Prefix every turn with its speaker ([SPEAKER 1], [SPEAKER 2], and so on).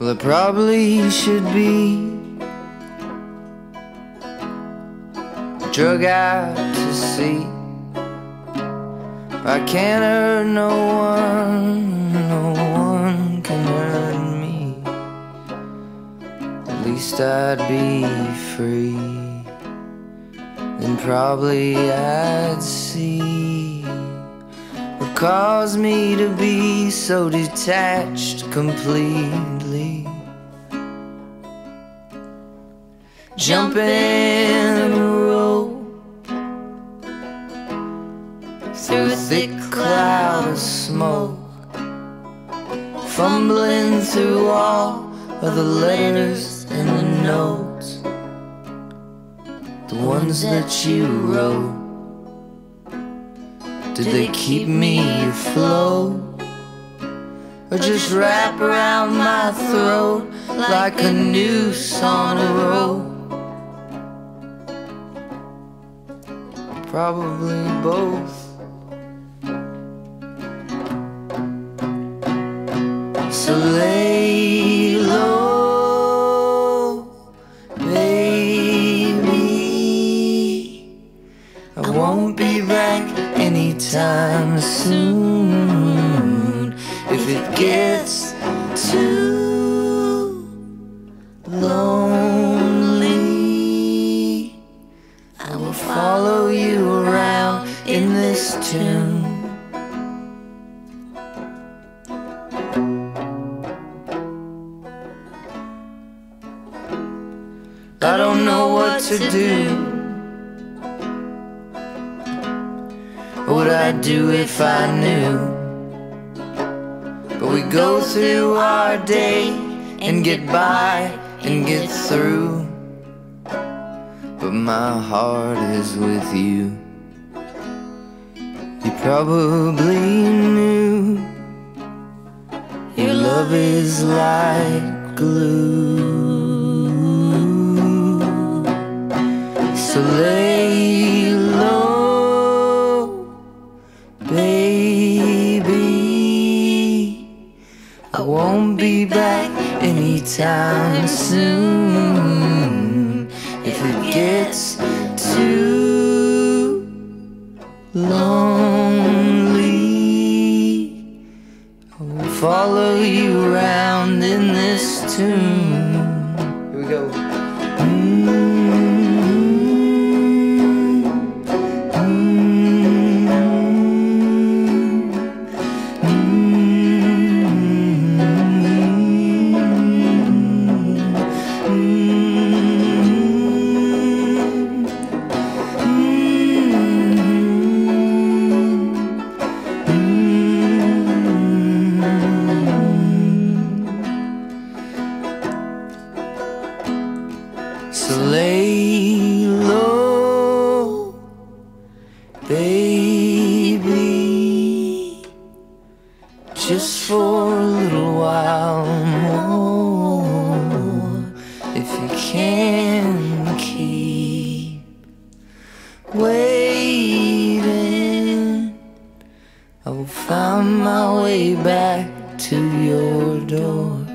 [SPEAKER 1] Well, I probably should be drug out to sea. I can't hurt no one, no one can hurt me. At least I'd be free. Then probably I'd see caused me to be so detached completely. Jumping a rope through a thick cloud of smoke, fumbling through all of the letters and the notes, the ones that you wrote. Did they keep me afloat? Or just wrap around my throat like a noose on a rope? Probably both. So lay anytime soon. If it gets too lonely, I will follow you around in this tune. I don't know what to do. What would I do if I knew? But we go through our day and get by and get through. But my heart is with you. You probably knew your love is like glue. So lay I won't be back anytime soon. If it gets too lonely, I will follow you around in this tune. Here we go. for a little while more if you can keep waiting. I will find my way back to your door.